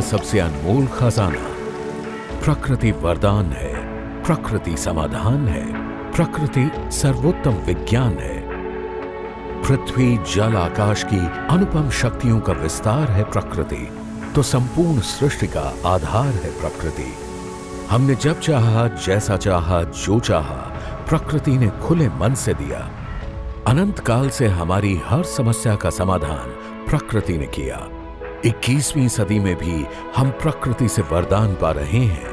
का सबसे अनमोल खजाना। प्रकृति वरदान है, प्रकृति समाधान है, प्रकृति सर्वोत्तम विज्ञान है। पृथ्वी, जल, आकाश की अनुपम शक्तियों का विस्तार है प्रकृति तो संपूर्ण सृष्टि का आधार है प्रकृति। हमने जब चाहा, जैसा चाहा, जो चाहा, प्रकृति ने खुले मन से दिया। अनंत काल से हमारी हर समस्या का समाधान प्रकृति ने किया। 21वीं सदी में भी हम प्रकृति से वरदान पा रहे हैं।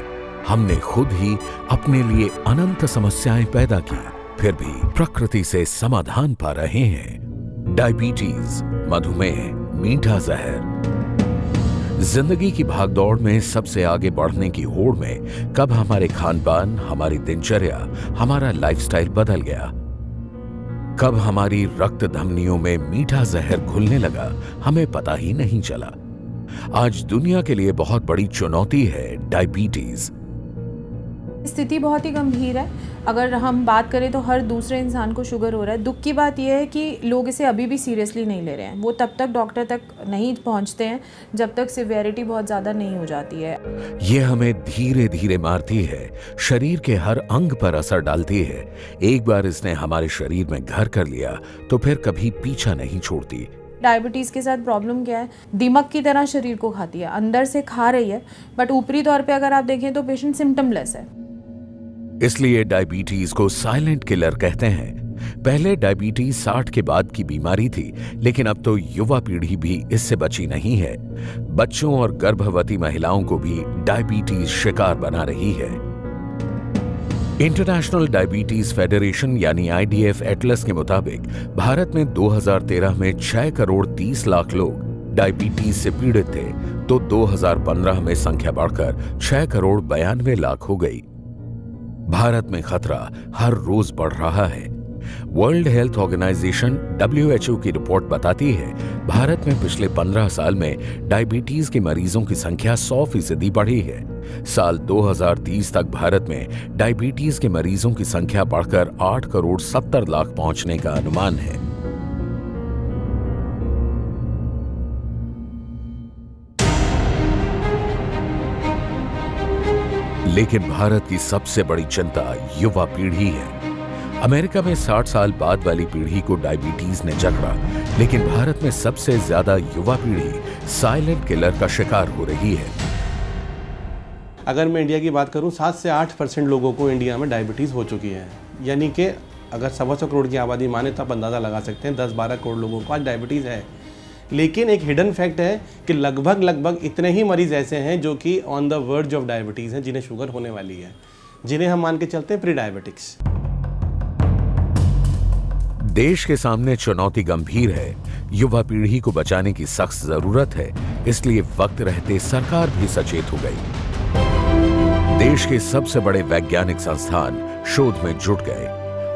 हमने खुद ही अपने लिए अनंत समस्याएँ पैदा की, फिर भी प्रकृति से समाधान पा रहे हैं। डायबिटीज़, मधुमेह, मीठा जहर। ज़िंदगी की भागदौड़ में सबसे आगे बढ़ने की होड़ में कब हमारे खान पान हमारी दिनचर्या, हमारा लाइफस्टाइल बदल गया कब हमारी रक्त धमनियों में मीठा जहर घुलने लगा, हमें पता ही नहीं चला। आज दुनिया के लिए बहुत बड़ी चुनौती है डायबिटीज़। स्थिति बहुत ही गंभीर है। अगर हम बात करें तो हर दूसरे इंसान को शुगर हो रहा है। दुख की बात यह है कि लोग इसे अभी भी सीरियसली नहीं ले रहे हैं। वो तब तक डॉक्टर तक नहीं पहुँचते हैं जब तक सिवियरिटी बहुत ज़्यादा नहीं हो जाती है। ये हमें धीरे धीरे मारती है। शरीर के हर अंग पर असर डालती है। एक बार इसने हमारे शरीर में घर कर लिया तो फिर कभी पीछा नहीं छोड़ती। डायबिटीज़ के साथ प्रॉब्लम क्या है? दिमक की तरह शरीर को खाती है अंदर से खा रही है। बट ऊपरी तौर पे अगर आप देखें तो पेशेंट सिम्टमलेस है। इसलिए डायबिटीज़ को साइलेंट किलर कहते हैं। पहले डायबिटीज़ 60 के बाद की बीमारी थी, लेकिन अब तो युवा पीढ़ी भी इससे बची नहीं है। बच्चों और गर्भवती महिलाओं को भी डायबिटीज़ शिकार बना रही है। इंटरनेशनल डायबिटीज़ फेडरेशन यानी आईडीएफ एटलस के मुताबिक, भारत में 2013 में 6 करोड़ 30 लाख लोग डायबिटीज़ से पीड़ित थे तो 2015 में संख्या बढ़कर 6 करोड़ बयानवे लाख हो गई। भारत में खतरा हर रोज बढ़ रहा है। वर्ल्ड हेल्थ ऑर्गेनाइजेशन डब्ल्यूएचओ की रिपोर्ट बताती है, भारत में पिछले 15 साल में डायबिटीज़ के मरीजों की संख्या 100 फ़ीसदी बढ़ी है। साल 2030 तक भारत में डायबिटीज़ के मरीजों की संख्या बढ़कर 8 करोड़ 70 लाख पहुँचने का अनुमान है। लेकिन भारत की सबसे बड़ी चिंता युवा पीढ़ी है। अमेरिका में 60 साल बाद वाली पीढ़ी को डायबिटीज़ ने जकड़ा, लेकिन भारत में सबसे ज़्यादा युवा पीढ़ी साइलेंट किलर का शिकार हो रही है। अगर मैं इंडिया की बात करूँ, सात से आठ परसेंट लोगों को इंडिया में डायबिटीज़ हो चुकी है। यानी कि अगर सवा सौ करोड़ की आबादी माने तो आप अंदाज़ा लगा सकते हैं, दस बारह करोड़ लोगों को आज डायबिटीज़ है। लेकिन एक हिडन फैक्ट है कि लगभग लगभग इतने ही मरीज़ ऐसे हैं जो कि on the verge of diabetes हैं, जिन्हें शुगर होने वाली है, जिन्हें हम मान के चलते हैं प्री डायबिटिक्स देश के सामने चुनौती गंभीर है। युवा पीढ़ी को बचाने की सख्त ज़रूरत है, इसलिए वक्त रहते सरकार भी सचेत हो गई। देश के सबसे बड़े वैज्ञानिक संस्थान शोध में जुट गए,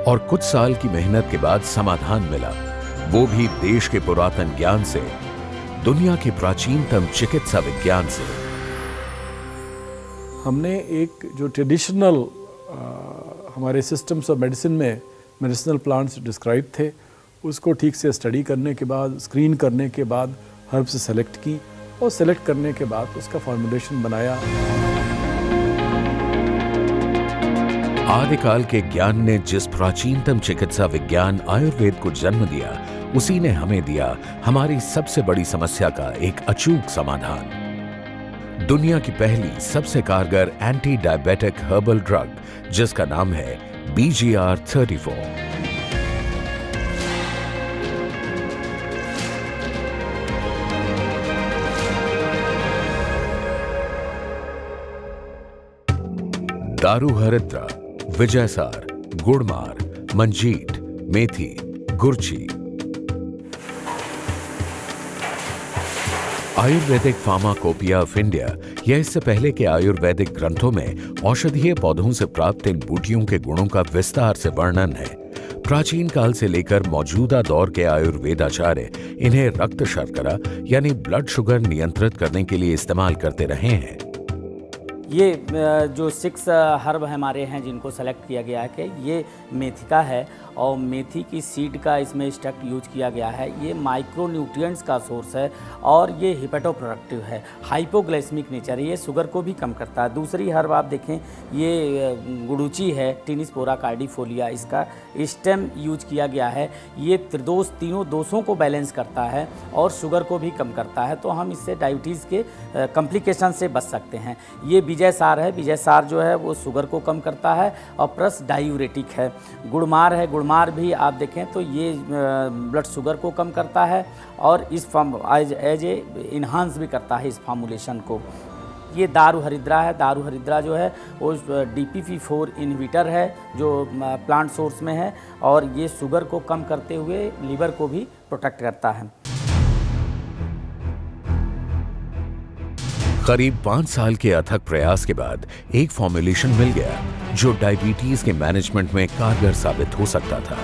और कुछ साल की मेहनत के बाद समाधान मिला। वो भी देश के पुरातन ज्ञान से दुनिया के प्राचीनतम चिकित्सा विज्ञान से। हमने एक जो ट्रेडिशनल हमारे सिस्टम्स ऑफ़ मेडिसिन में मेडिसिनल प्लांट्स डिस्क्राइब थे उसको ठीक से स्टडी करने के बाद स्क्रीन करने के बाद हर्ब्स सेलेक्ट की और सेलेक्ट करने के बाद उसका फॉर्मुलेशन बनाया। आदिकाल के ज्ञान ने जिस प्राचीनतम चिकित्सा विज्ञान आयुर्वेद को जन्म दिया उसी ने हमें दिया हमारी सबसे बड़ी समस्या का एक अचूक समाधान। दुनिया की पहली सबसे कारगर एंटी डायबिटिक हर्बल ड्रग जिसका नाम है बीजीआर थर्टी फोर दारू हरिद्रा विजयसार, गुड़मार मंजीट मेथी, गुरची आयुर्वेदिक फार्माकोपिया ऑफ़ इंडिया, यह इससे पहले के आयुर्वेदिक ग्रंथों में औषधीय पौधों से प्राप्त इन बूटियों के गुणों का विस्तार से वर्णन है। प्राचीन काल से लेकर मौजूदा दौर के आयुर्वेदाचार्य इन्हें रक्त शर्करा, यानी ब्लड शुगर नियंत्रित करने के लिए इस्तेमाल करते रहे हैं। ये जो सिक्स हर्ब हमारे हैं जिनको सेलेक्ट किया गया है कि ये मेथिका है और मेथी की सीड का इसमें स्टक्ट यूज़ किया गया है। ये माइक्रो न्यूट्रिएंट्स का सोर्स है और ये हिपेटो प्रोडक्टिव है। हाइपोग्लाइसमिक नेचर है। ये शुगर को भी कम करता है। दूसरी हर्ब आप देखें, ये गुड़ूची है टिनिसपोरा कार्डिफोलिया इसका स्टेम यूज़ किया गया है। ये त्रिदोष, तीनों दोषों को बैलेंस करता है और शुगर को भी कम करता है। तो हम इससे डायबिटीज़ के कॉम्प्लिकेशन से बच सकते हैं। ये विजय सार है। विजय सार जो है, वो शुगर को कम करता है और प्लस डायूरेटिक है। गुड़मार है। गुड़मार भी आप देखें तो ये ब्लड शुगर को कम करता है और इस form as as a enhance भी करता है इस फार्मूलेशन को। ये दारू हरिद्रा है, दारू हरिद्रा जो है, वो D P P four inhibitor है, जो प्लांट सोर्स में है और ये शुगर को कम करते हुए लीवर को भी प्रोटेक्ट करता है। करीब पाँच साल के अथक प्रयास के बाद एक फॉर्मुलेशन मिल गया, जो डायबिटीज़ के मैनेजमेंट में कारगर साबित हो सकता था।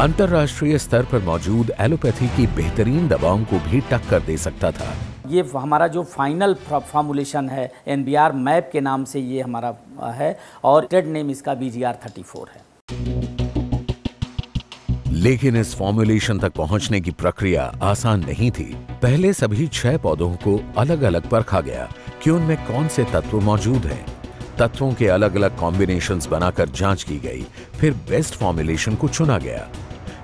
अंतर्राष्ट्रीय स्तर पर मौजूद एलोपैथी की बेहतरीन दवाओं को भी टक्कर दे सकता था। ये हमारा जो फाइनल फॉर्मुलेशन है एनबीआर मैप के नाम से ये हमारा, है, और टेड नेम इसका बी जी है। लेकिन इस फॉर्मुलेशन तक पहुँचने की प्रक्रिया आसान नहीं थी। पहले सभी छह पौधों को अलग अलग परखा गया कि उनमें कौन से तत्व मौजूद हैं। तत्वों के अलग अलग कॉम्बिनेशंस बनाकर जाँच की गई, फिर बेस्ट फॉर्मुलेशन को चुना गया।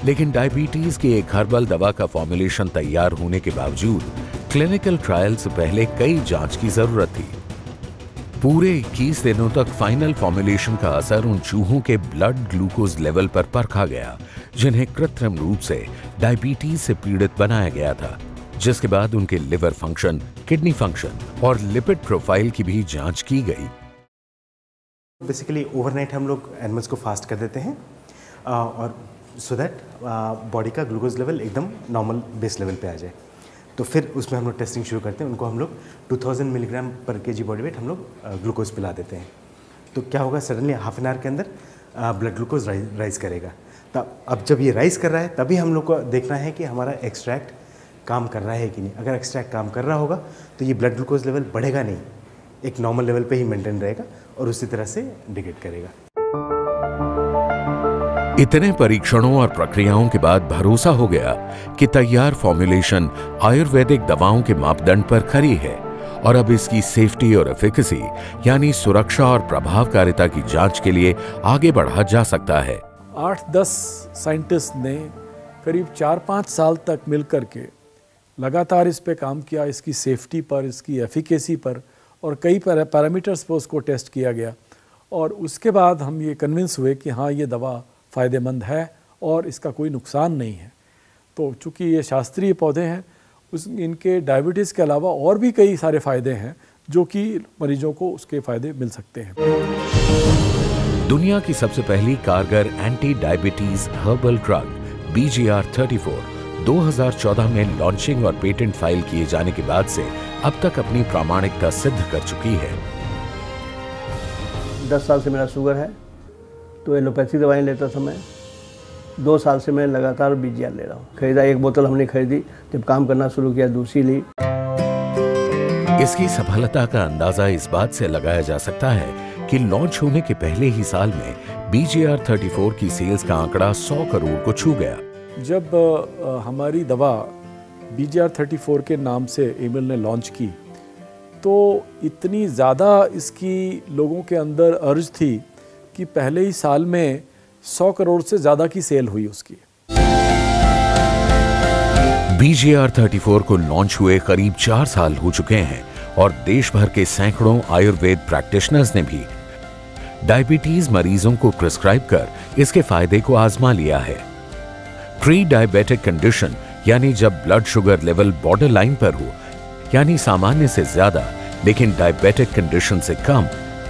लेकिन डायबिटीज़ की एक हर्बल दवा का फॉर्मुलेशन तैयार होने के बावजूद क्लिनिकल ट्रायल से पहले कई जाँच की ज़रूरत थी। पूरे 21 दिनों तक फाइनल फॉर्मुलेशन का असर उन चूहों के ब्लड ग्लूकोज लेवल पर परखा गया जिन्हें कृत्रिम रूप से डायबिटीज़ से पीड़ित बनाया गया था, जिसके बाद उनके लिवर फ़ंक्शन किडनी फ़ंक्शन और लिपिड प्रोफ़ाइल की भी जाँच की गई। बेसिकली ओवरनाइट हम लोग एनिमल्स को फास्ट कर देते हैं और सो दैट बॉडी का ग्लूकोज लेवल एकदम नॉर्मल बेस लेवल पे आ जाए। तो फिर उसमें हम लोग टेस्टिंग शुरू करते हैं, उनको हम लोग 2000 मिलीग्राम पर के जी बॉडी वेट हम लोग ग्लूकोज पिला देते हैं। तो क्या होगा सडनली हाफ़ एन आवर के अंदर ब्लड ग्लूकोज राइज करेगा। तब, अब जब ये राइज कर रहा है, तभी हम लोग को देखना है कि हमारा एक्सट्रैक्ट काम कर रहा है कि नहीं। अगर एक्सट्रैक्ट काम कर रहा होगा तो ये ब्लड ग्लूकोज लेवल बढ़ेगा नहीं। एक नॉर्मल लेवल पे ही मेंटेन रहेगा और उसी तरह से डिकेट करेगा। इतने परीक्षणों और प्रक्रियाओं के बाद भरोसा हो गया कि तैयार फॉर्मुलेशन आयुर्वेदिक दवाओं के मापदंड पर खरी है और अब इसकी सेफ्टी और एफिकेसी यानी सुरक्षा और प्रभावकारिता की जाँच के लिए आगे बढ़ा जा सकता है। आठ दस साइंटिस्ट ने करीब चार पाँच साल तक मिलकर के लगातार इस पे काम किया, इसकी सेफ्टी पर, इसकी एफिकेसी पर और कई पैरामीटर्स पर उसको टेस्ट किया गया। और उसके बाद हम ये कन्विंस हुए कि हाँ ये दवा फ़ायदेमंद है और इसका कोई नुकसान नहीं है। तो चूँकि ये शास्त्रीय पौधे हैं, उस, इनके डायबिटीज़ के अलावा और भी कई सारे फ़ायदे हैं जो कि मरीजों को उसके फ़ायदे मिल सकते हैं। दुनिया की सबसे पहली कारगर anti diabetes herbal drug BGR 34 2014 में लॉन्चिंग और पेटेंट फ़ाइल किए जाने के बाद से अब तक अपनी प्रामाणिकता सिद्ध कर चुकी है। दस साल से मेरा शुगर है तो एलोपैथी दवाएँ लेता था मैं। दो साल से मैं लगातार बीजीआर ले रहा हूँ। खरीदा एक बोतल हमने खरीदी जब काम करना शुरू किया दूसरी ली। इसकी सफलता का अंदाज़ा इस बात से लगाया जा सकता है कि लॉन्च होने के पहले ही साल में बीजीआर 34 की सेल्स का आंकड़ा 100 करोड़ को छू गया। जब हमारी दवा बीजीआर 34 के नाम से एमिल ने लॉन्च की तो इतनी ज़्यादा इसकी लोगों के अंदर अर्ज़ थी कि पहले ही साल में 100 करोड़ से ज़्यादा की सेल हुई उसकी। बीजीआर 34 को लॉन्च हुए करीब चार साल हो चुके हैं और देश भर के सैकड़ों आयुर्वेद प्रैक्टिशनर्स ने भी डायबिटीज़ मरीजों को प्रिस्क्राइब कर इसके फ़ायदे को आजमा लिया है। प्री डायबिटिक कंडीशन यानी जब blood sugar level border line पर हो, यानी सामान्य से ज़्यादा, लेकिन डायबिटिक कंडीशन से कम,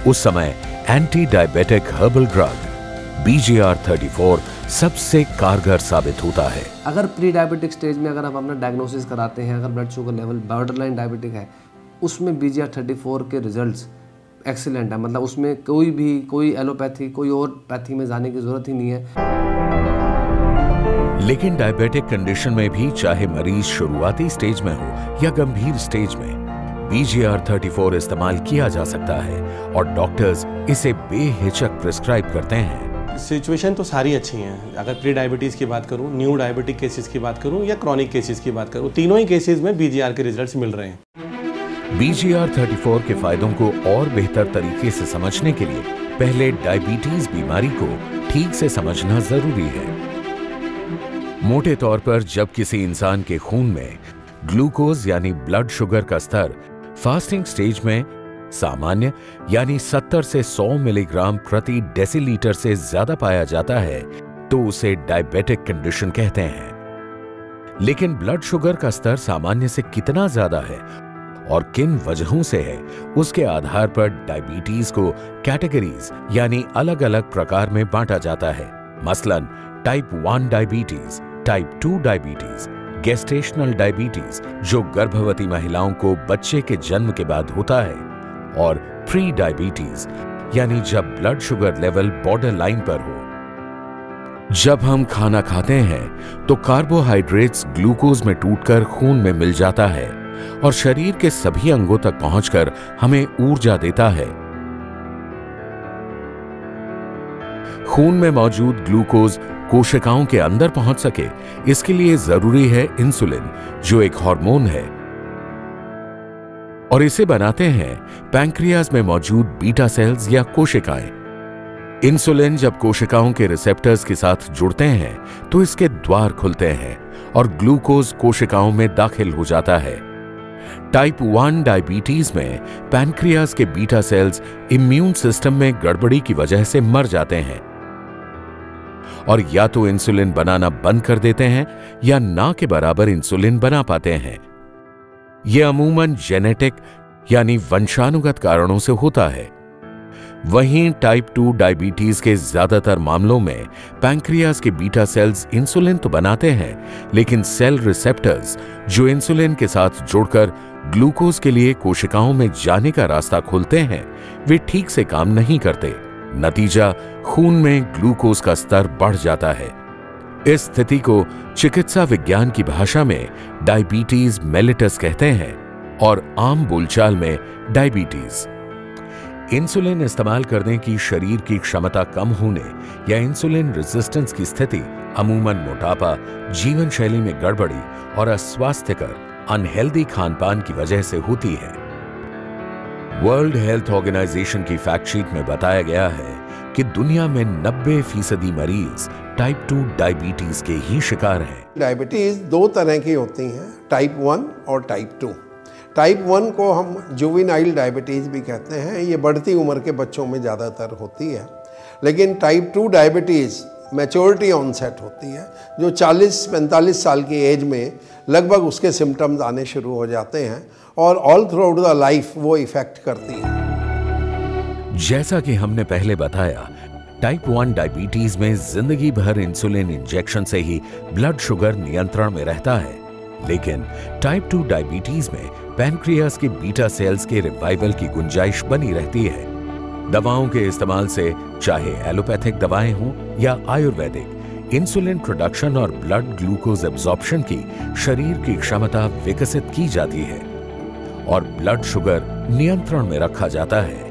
उस समय anti diabetic herbal drug BGR 34 सबसे कारगर साबित होता है। अगर प्री डायबिटिक स्टेज में अगर आप अपना डायग्नोसिस कराते हैं, अगर blood sugar level borderline diabetic है, उसमें बीजीआर 34 के रिजल्ट्स एक्सीलेंट है। मतलब उसमें कोई भी कोई एलोपैथी कोई और पैथी में जाने की ज़रूरत ही नहीं है। लेकिन डायबिटिक कंडीशन में भी चाहे मरीज़ शुरुआती स्टेज में हो या गंभीर स्टेज में बीजीआर 34 इस्तेमाल किया जा सकता है और डॉक्टर्स इसे बेहिचक प्रिस्क्राइब करते हैं। सिचुएशन तो सारी अच्छी हैं। अगर प्री डायबिटीज़ की बात करूँ न्यू डायबिटिक केसेस की बात करूँ या क्रॉनिक केसेस की बात करूँ तीनों ही केसेस में बीजीआर के रिजल्ट्स मिल रहे हैं। बीजीआर 34 के फायदों को और बेहतर तरीके से समझने के लिए पहले डायबिटीज़ बीमारी को ठीक से समझना ज़रूरी है। मोटे तौर पर जब किसी इंसान के खून में ग्लूकोज यानी ब्लड शुगर का स्तर फास्टिंग स्टेज में सामान्य यानी 70 से 100 मिलीग्राम प्रति डेसीलीटर से ज़्यादा पाया जाता है तो उसे डायबिटिक कंडीशन कहते हैं। लेकिन ब्लड शुगर का स्तर सामान्य से कितना ज़्यादा है और किन वजहों से है, उसके आधार पर डायबिटीज़ को कैटेगरीज यानी अलग अलग प्रकार में बांटा जाता है। मसलन type one diabetes type two diabetes gestational diabetes जो गर्भवती महिलाओं को बच्चे के जन्म के बाद होता है, और प्री डायबिटीज़ यानी जब blood sugar level border line पर हो। जब हम खाना खाते हैं तो कार्बोहाइड्रेट्स ग्लूकोज में टूटकर खून में मिल जाता है। और शरीर के सभी अंगों तक पहुंचकर हमें ऊर्जा देता है। खून में मौजूद ग्लूकोज कोशिकाओं के अंदर पहुँच सके, इसके लिए ज़रूरी है इंसुलिन, जो एक हार्मोन है। और इसे बनाते हैं पैंक्रियाज में मौजूद बीटा सेल्स या कोशिकाएँ। इंसुलिन जब कोशिकाओं के रिसेप्टर्स के साथ जुड़ते हैं तो इसके द्वार खुलते हैं और ग्लूकोज कोशिकाओं में दाखिल हो जाता है। टाइप वन डायबिटीज़ में पैनक्रियाज के बीटा सेल्स इम्यून सिस्टम में गड़बड़ी की वजह से मर जाते हैं। और या तो इंसुलिन बनाना बंद कर देते हैं या ना के बराबर इंसुलिन बना पाते हैं। यह अमूमन जेनेटिक यानी वंशानुगत कारणों से होता है। वहीं टाइप 2 डायबिटीज़ के ज़्यादातर मामलों में पैंक्रियाज के बीटा सेल्स इंसुलिन तो बनाते हैं, लेकिन सेल रिसेप्टर्स जो इंसुलिन के साथ जुड़कर ग्लूकोज के लिए कोशिकाओं में जाने का रास्ता खोलते हैं, वे ठीक से काम नहीं करते। नतीजा, खून में ग्लूकोज का स्तर बढ़ जाता है। इस स्थिति को चिकित्सा विज्ञान की भाषा में डायबिटीज़ मेलिटस कहते हैं और आम बोलचाल में डायबिटीज़ इंसुलिन इस्तेमाल करने की शरीर की क्षमता कम होने या इंसुलिन रेजिस्टेंस की स्थिति अमूमन मोटापा जीवन शैली में गड़बड़ी और अस्वास्थ्यकर अनहेल्दी खान पान की वजह से होती है। वर्ल्ड हेल्थ ऑर्गेनाइजेशन की फैक्टशीट में बताया गया है कि दुनिया में 90 फ़ीसदी मरीज़ टाइप 2 डायबिटीज़ के ही शिकार हैं। डायबिटीज़ दो तरह की होती हैं टाइप वन और टाइप टू टाइप वन को हम जुविनाइल डायबिटीज़ भी कहते हैं। ये बढ़ती उम्र के बच्चों में ज़्यादातर होती है। लेकिन type two diabetes maturity onset होती है, जो 40-45 साल की एज में लगभग उसके सिम्टम्स आने शुरू हो जाते हैं और all throughout the life वो इफ़ेक्ट करती है। जैसा कि हमने पहले बताया टाइप वन डायबिटीज़ में ज़िंदगी भर इंसुलिन इंजेक्शन से ही ब्लड शुगर नियंत्रण में रहता है। लेकिन टाइप टू डायबिटीज़ में पैनक्रियास के बीटा सेल्स के रिवाइवल की गुंजाइश बनी रहती है। दवाओं के इस्तेमाल से चाहे एलोपैथिक दवाएँ हों या आयुर्वेदिक इंसुलिन प्रोडक्शन और ब्लड ग्लूकोज एब्जॉर्प्शन की शरीर की क्षमता विकसित की जाती है और ब्लड शुगर नियंत्रण में रखा जाता है।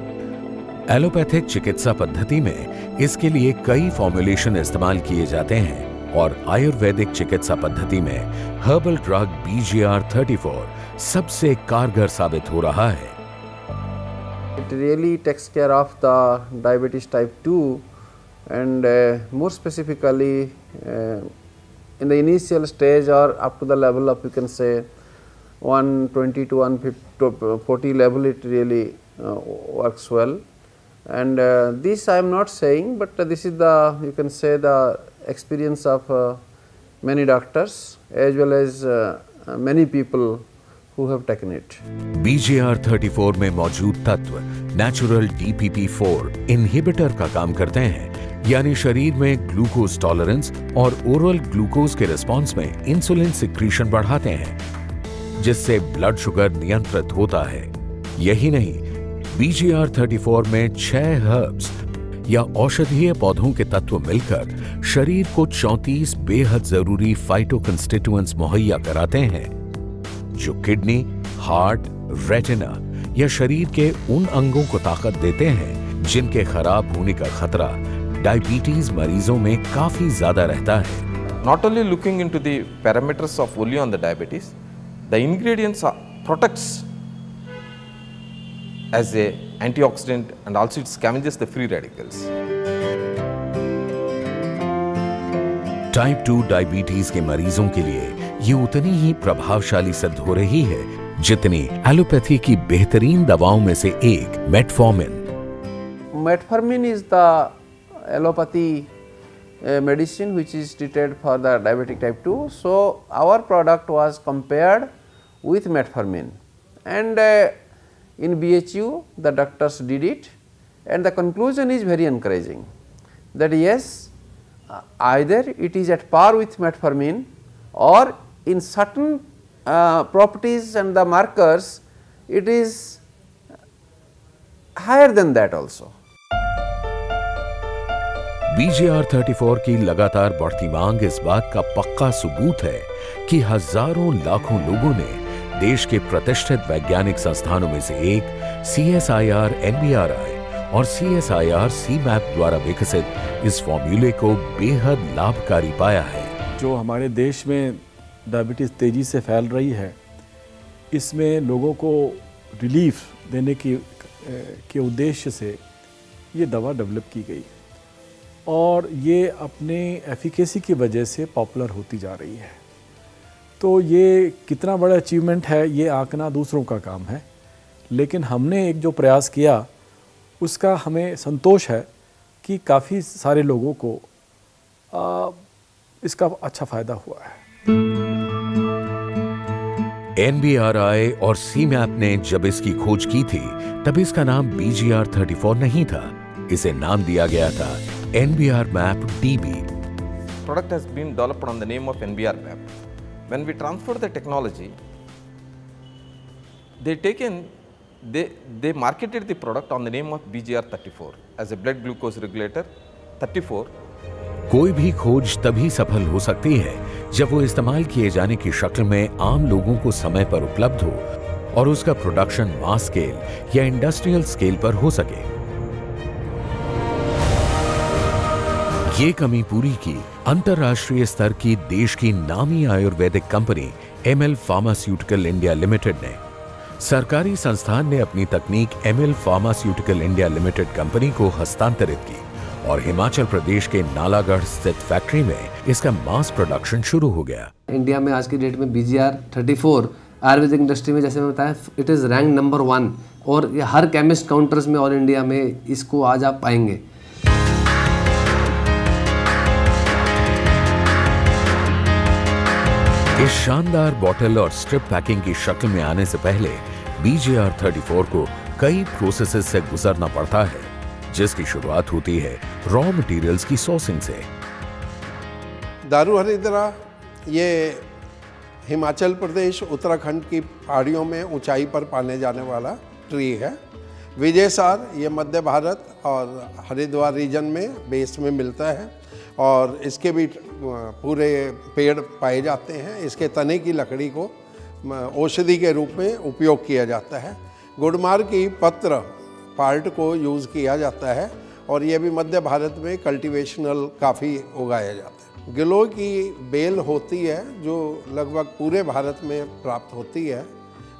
एलोपैथिक चिकित्सा पद्धति में इसके लिए कई फॉर्मुलेशन इस्तेमाल किए जाते हैं। और आयुर्वेदिक चिकित्सा पद्धति में हर्बल ड्रग बीजीआर 34 सबसे कारगर साबित हो रहा है। It really takes care of the diabetes type 2 and more specifically in the initial stage और up to the level of you can say 120 to 140 level it really uh, works well. And uh, this i am not saying but uh, this is the you experience of uh, many doctors as well as uh, many people who have taken it. BGR 34 में मौजूद तत्व natural DPP4 inhibitor का काम करते हैं यानी शरीर में ग्लूकोज टॉलरेंस और ओरल ग्लूकोज के रिस्पांस में इंसुलिन सिक्रीशन बढ़ाते हैं जिससे ब्लड शुगर नियंत्रित होता है यही नहीं बीजीआर 34 में छह हर्ब्स या औषधीय पौधों के तत्व मिलकर शरीर को 34 बेहद ज़रूरी फाइटो मुहैया कराते हैं जो किडनी हार्ट रेटिना या शरीर के उन अंगों को ताकत देते हैं जिनके खराब होने का खतरा डायबिटीज़ मरीजों में काफ़ी ज़्यादा रहता है। Not only looking into the parameters of only on the diabetes, the ingredients are, protects as a antioxidant and also it scavenges the free radicals. Type 2 diabetes के मरीजों के लिए ये उतनी ही प्रभावशाली सिद्ध हो रही है जितनी एलोपैथी की बेहतरीन दवाओं में से एक metformin Metformin is the allopathy uh, medicine which is treated for the diabetic type 2. So, our product was compared with metformin and uh, in BHU the doctors did it and the conclusion is very encouraging that yes uh, either it is at par with metformin or in certain uh, properties and the markers it is higher than that also. BGR 34 की लगातार बढ़ती मांग इस बात का पक्का सबूत है कि हज़ारों लाखों लोगों ने देश के प्रतिष्ठित वैज्ञानिक संस्थानों में से एक CSIR NBRI और CSIR CMAP द्वारा विकसित इस फॉर्मूले को बेहद लाभकारी पाया है। जो हमारे देश में डायबिटीज़ तेज़ी से फैल रही है, इसमें लोगों को रिलीफ देने की, के उद्देश्य से ये दवा डेवलप की गई और ये अपने एफिकेसी की वजह से पॉपुलर होती जा रही है। तो ये कितना बड़ा अचीवमेंट है ये आंकना दूसरों का काम है लेकिन हमने एक जो प्रयास किया उसका हमें संतोष है कि काफ़ी सारे लोगों को आ, इसका अच्छा फ़ायदा हुआ है एनबीआरआई और सीमैप ने जब इसकी खोज की थी तब इसका नाम B G R thirty four नहीं था इसे नाम दिया गया था NBR Map DB. Product has been developed on the name of NBR Map. When we transfer the technology, they taken they they marketed the product on the name of BGR 34 as a blood glucose regulator 34. कोई भी खोज तभी सफल हो सकती है जब वो इस्तेमाल किए जाने की शक्ल में आम लोगों को समय पर उपलब्ध हो और उसका प्रोडक्शन मास स्केल या इंडस्ट्रियल स्केल पर हो सके ये कमी पूरी की अंतर्राष्ट्रीय स्तर की देश की नामी Ayurvedic company M L pharmaceutical India limited ने। सरकारी संस्थान ने अपनी तकनीक M L pharmaceutical India limited company को हस्तांतरित की और हिमाचल प्रदेश के नालागढ़ स्थित फैक्ट्री में इसका मास प्रोडक्शन शुरू हो गया। इंडिया में आज की डेट में बीजीआर 34 आयुर्वेदिक इंडस्ट्री में, जैसे मैं बताया it is rank number one और हर केमिस्ट काउंटर्स में ऑल इंडिया में इसको आज आप पाएँगे। इस शानदार बॉटल और स्ट्रिप पैकिंग की शक्ल में आने से पहले BGR 34 को कई प्रोसेसेस से गुजरना पड़ता है, जिसकी शुरुआत होती है रॉ मटेरियल्स की सोर्सिंग से। दारू हरिद्रा, ये हिमाचल प्रदेश, उत्तराखंड की पहाड़ियों में ऊंचाई पर पाने जाने वाला ट्री है। विजयसार, ये मध्य भारत और हरिद्वार रीजन में बेस में मिलता है। और इसके भी पूरे पेड़ पाए जाते हैं। इसके तने की लकड़ी को औषधि के रूप में उपयोग किया जाता है। गुड़मार की पत्र पार्ट को यूज़ किया जाता है और ये भी मध्य भारत में कल्टीवेशनल काफ़ी उगाया जाता है। गिलो की बेल होती है, जो लगभग पूरे भारत में प्राप्त होती है।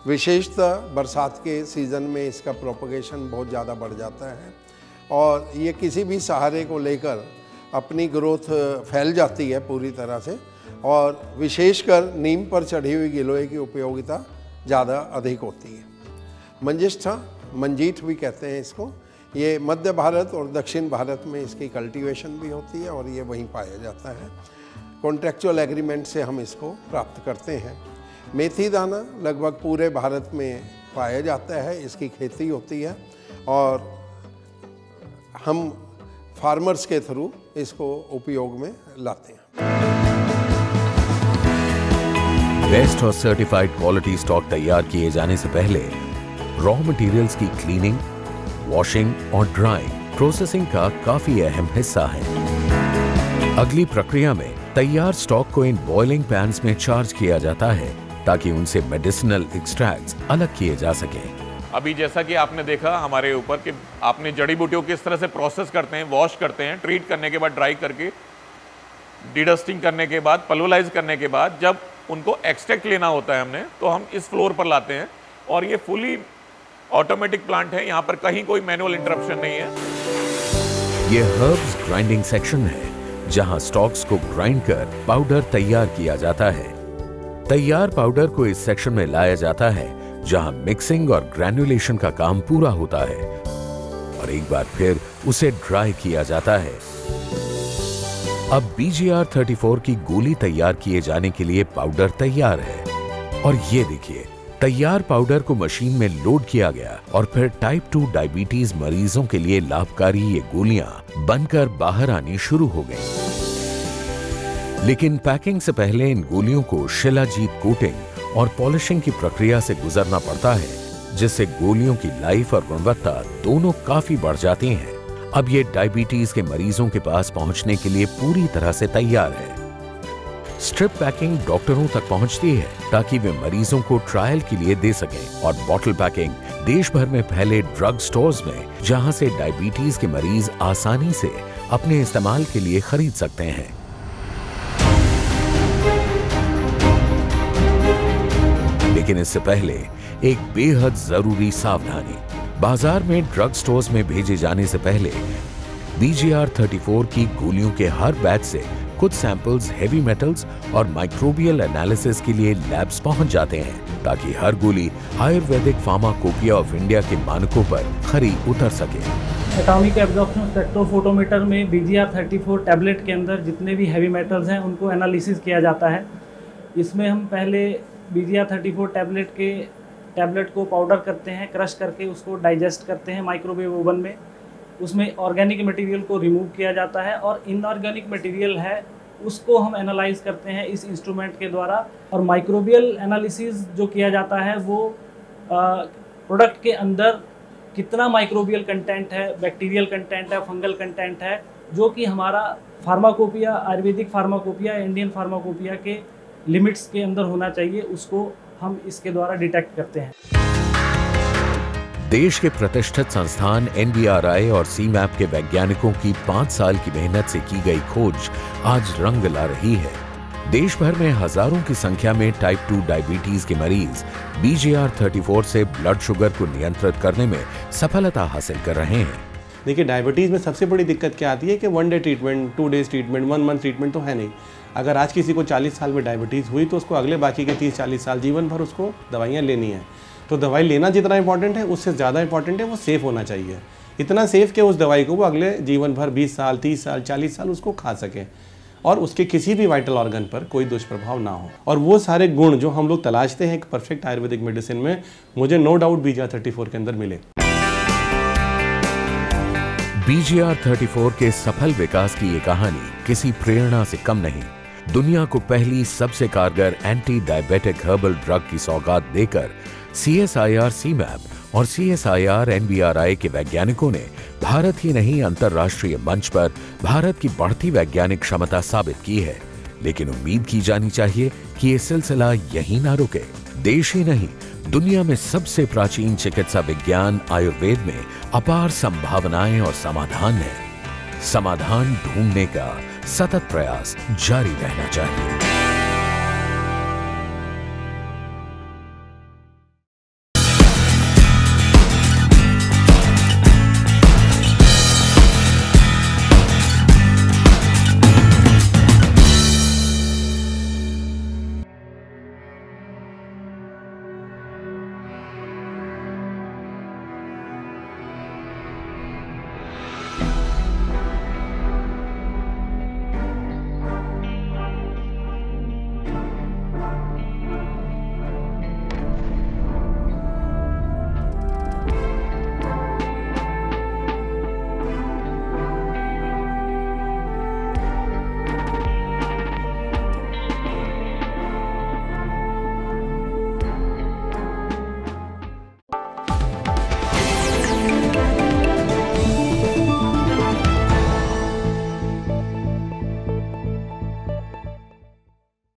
विशेषतः बरसात के सीज़न में इसका प्रोपगेशन बहुत ज़्यादा बढ़ जाता है। और ये किसी भी सहारे को लेकर अपनी ग्रोथ फैल जाती है पूरी तरह से और विशेषकर नीम पर चढ़ी हुई गिलोय की उपयोगिता ज़्यादा अधिक होती है। मंजिष्ठा, मंजीठ भी कहते हैं इसको। ये मध्य भारत और दक्षिण भारत में इसकी कल्टीवेशन भी होती है और ये वहीं पाया जाता है। कॉन्ट्रेक्चुअल एग्रीमेंट से हम इसको प्राप्त करते हैं। मेथी दाना लगभग पूरे भारत में पाया जाता है, इसकी खेती होती है और हम फार्मर्स के थ्रू इसको उपयोग में लाते हैं। बेस्ट और सर्टिफाइड क्वालिटी स्टॉक तैयार किए जाने से पहले रॉ मटेरियल्स की क्लीनिंग वॉशिंग और ड्राइंग प्रोसेसिंग का काफ़ी अहम हिस्सा है। अगली प्रक्रिया में तैयार स्टॉक को इन बॉइलिंग पैन्स में चार्ज किया जाता है ताकि उनसे मेडिसिनल एक्सट्रैक्ट्स अलग किए जा सकें। अभी जैसा कि आपने देखा हमारे ऊपर कि आपने जड़ी बूटियों किस तरह से प्रोसेस करते हैं वॉश करते हैं ट्रीट करने के बाद ड्राई करके डिडस्टिंग करने के बाद पलोलाइज करने के बाद जब उनको एक्सट्रैक्ट लेना होता है हमने तो हम इस फ्लोर पर लाते हैं। और ये फुली ऑटोमेटिक प्लांट है, यहाँ पर कहीं कोई मैनुअल इंटरप्शन नहीं है। ये हर्ब्स ग्राइंडिंग सेक्शन है, जहाँ स्टॉक्स को ग्राइंड कर पाउडर तैयार किया जाता है। तैयार पाउडर को इस सेक्शन में लाया जाता है जहाँ मिक्सिंग और ग्रैन्युलेशन का काम पूरा होता है। और एक बार फिर उसे ड्राई किया जाता है। अब BGR 34 की गोली तैयार किए जाने के लिए पाउडर तैयार है। और ये देखिए, तैयार पाउडर को मशीन में लोड किया गया और फिर टाइप 2 डायबिटीज़ मरीजों के लिए लाभकारी ये गोलियाँ बनकर बाहर आनी शुरू हो गई। लेकिन पैकिंग से पहले इन गोलियों को शिलाजीत कोटिंग और पॉलिशिंग की प्रक्रिया से गुजरना पड़ता है, जिससे गोलियों की लाइफ और गुणवत्ता दोनों काफ़ी बढ़ जाती हैं। अब ये डायबिटीज़ के मरीजों के पास पहुँचने के लिए पूरी तरह से तैयार है। स्ट्रिप पैकिंग डॉक्टरों तक पहुँचती है, ताकि वे मरीजों को ट्रायल के लिए दे सकें और बॉटल पैकिंग देश भर में फैले ड्रग स्टोर्स में, जहाँ से डायबिटीज़ के मरीज़ आसानी से अपने इस्तेमाल के लिए खरीद सकते हैं। लेकिन इससे पहले एक बेहद ज़रूरी सावधानी। बाज़ार में ड्रग स्टोर्स में भेजे जाने से पहले बीजीआर 34 की गोलियों के हर बैच से कुछ सैंपल्स हेवी मेटल्स और माइक्रोबियल एनालिसिस के लिए लैब्स पहुँच जाते हैं, ताकि हर गोली आयुर्वेदिक फार्माकोपिया ऑफ़ इंडिया के मानकों पर खरी उतर सके। एटॉमिक एब्जॉर्प्शन स्पेक्ट्रोफोटोमीटर में B G R thirty four tablet के अंदर जितने भी हैवी मेटल्स हैं, उनको एनालिसिस किया जाता है। इसमें हम पहले B G R thirty four tablet के, टैबलेट को पाउडर करते हैं, क्रश करके उसको डाइजेस्ट करते हैं माइक्रोवेव ओवन में। उसमें ऑर्गेनिक मटेरियल को रिमूव किया जाता है और इनऑर्गेनिक मटेरियल है, उसको हम एनालाइज करते हैं इस इंस्ट्रूमेंट के द्वारा। और माइक्रोबियल एनालिसिस जो किया जाता है वो प्रोडक्ट के अंदर कितना माइक्रोबियल कंटेंट है, बैक्टीरियल कंटेंट है, फंगल कंटेंट है, जो कि हमारा pharmacopoeia, Ayurvedic pharmacopoeia, Indian pharmacopoeia के लिमिट्स के अंदर होना चाहिए उसको हम इसके द्वारा डिटेक्ट करते हैं। देश के प्रतिष्ठित संस्थान एनबीआरआई और सीमैप के वैज्ञानिकों की पाँच साल की मेहनत से की गई खोज आज रंग ला रही है। देश भर में हज़ारों की संख्या में टाइप 2 डायबिटीज़ के मरीज़ बीजीआर 34 से ब्लड शुगर को नियंत्रित करने में सफलता हासिल कर रहे हैं। देखिए डायबिटीज़ में सबसे बड़ी दिक्कत क्या आती है कि one day treatment two days treatment one month treatment तो है नहीं। अगर आज किसी को 40 साल में डायबिटीज़ हुई तो उसको अगले बाकी के 30-40 साल जीवन भर उसको दवाइयाँ लेनी है। तो दवाई लेना जितना इंपॉर्टेंट है, उससे ज़्यादा इंपॉर्टेंट है, वो सेफ़ होना चाहिए। इतना सेफ़ कि उस दवाई को वो अगले जीवन भर 20 साल 30 साल 40 साल उसको खा सके। और उसके किसी भी वाइटल ऑर्गन पर कोई दुष्प्रभाव ना हो। और वो सारे गुण जो हम लोग तलाशते हैं एक परफेक्ट आयुर्वेदिक मेडिसिन में, मुझे नो डाउट बीजा थर्टी के अंदर मिले। बीजीआर 34 के सफल विकास की ये कहानी किसी प्रेरणा से कम नहीं। दुनिया को पहली सबसे कारगर एंटी डायबिटिक हर्बल ड्रग की सौगात देकर C S I R CIMAP और C S I R N B R I के वैज्ञानिकों ने भारत ही नहीं, अंतर्राष्ट्रीय मंच पर भारत की बढ़ती वैज्ञानिक क्षमता साबित की है। लेकिन उम्मीद की जानी चाहिए कि ये सिलसिला यही ना रुके। देश ही नहीं, दुनिया में सबसे प्राचीन चिकित्सा विज्ञान आयुर्वेद में अपार संभावनाएँ और समाधान है। समाधान ढूँढने का सतत प्रयास जारी रहना चाहिए।